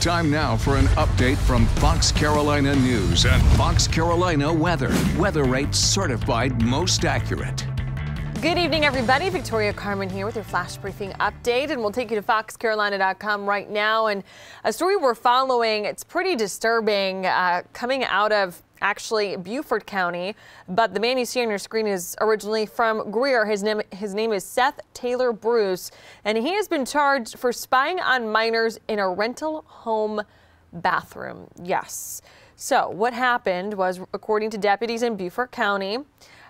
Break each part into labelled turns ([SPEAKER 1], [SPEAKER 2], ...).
[SPEAKER 1] Time now for an update from Fox Carolina News and Fox Carolina Weather. Weather rates certified most accurate.
[SPEAKER 2] Good evening, everybody. Victoria Carmen here with your flash briefing update, and we'll take you to foxcarolina.com right now. And a story we're following, it's pretty disturbing uh, coming out of actually Beaufort County, but the man you see on your screen is originally from Greer. His name, his name is Seth Taylor Bruce, and he has been charged for spying on minors in a rental home bathroom. Yes. So what happened was, according to deputies in Beaufort County,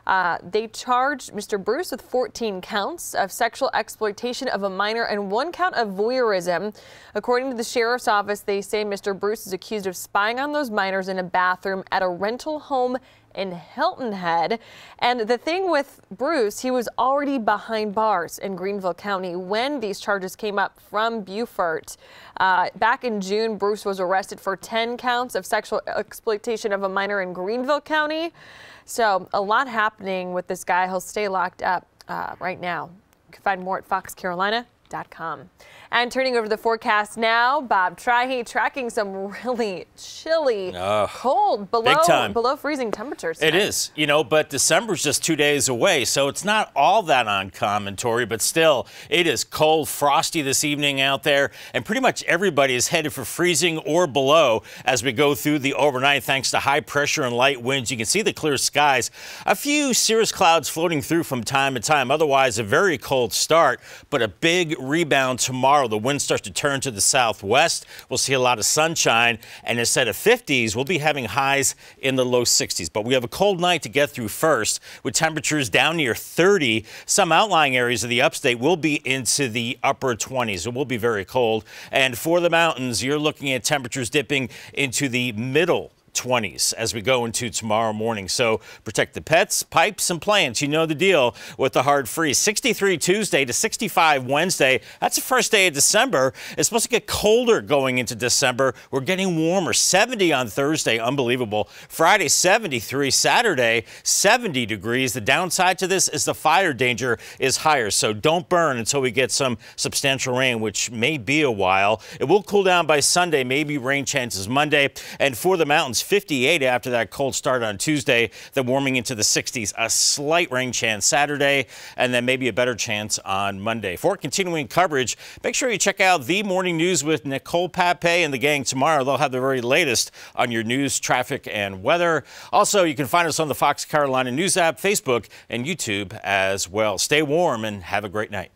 [SPEAKER 2] uh, they charged Mr. Bruce with 14 counts of sexual exploitation of a minor and one count of voyeurism. According to the sheriff's office, they say Mr. Bruce is accused of spying on those minors in a bathroom at a rental home in Hilton Head. And the thing with Bruce, he was already behind bars in Greenville County when these charges came up from Beaufort. Uh, back in June, Bruce was arrested for 10 counts of sexual exploitation of a minor in Greenville County. So a lot happening with this guy. He'll stay locked up uh, right now. You can find more at foxcarolina.com. And turning over the forecast now, Bob Trahey tracking some really chilly, uh, cold, below below freezing temperatures.
[SPEAKER 3] Tonight. It is, you know, but December's just two days away, so it's not all that uncommon, Tori, but still, it is cold, frosty this evening out there, and pretty much everybody is headed for freezing or below as we go through the overnight thanks to high pressure and light winds. You can see the clear skies. A few cirrus clouds floating through from time to time. Otherwise, a very cold start, but a big rebound tomorrow the wind starts to turn to the southwest. We'll see a lot of sunshine. And instead of 50s, we'll be having highs in the low 60s. But we have a cold night to get through first with temperatures down near 30. Some outlying areas of the upstate will be into the upper 20s. It will be very cold. And for the mountains, you're looking at temperatures dipping into the middle 20s as we go into tomorrow morning. So protect the pets, pipes, and plants. You know the deal with the hard freeze. 63 Tuesday to 65 Wednesday. That's the first day of December. It's supposed to get colder going into December. We're getting warmer. 70 on Thursday. Unbelievable. Friday, 73. Saturday, 70 degrees. The downside to this is the fire danger is higher. So don't burn until we get some substantial rain, which may be a while. It will cool down by Sunday, maybe rain chances Monday. And for the mountains, 58 after that cold start on Tuesday, then warming into the 60s. A slight rain chance Saturday, and then maybe a better chance on Monday. For continuing coverage, make sure you check out the morning news with Nicole Pape and the gang tomorrow. They'll have the very latest on your news, traffic, and weather. Also, you can find us on the Fox Carolina News app, Facebook, and YouTube as well. Stay warm and have a great night.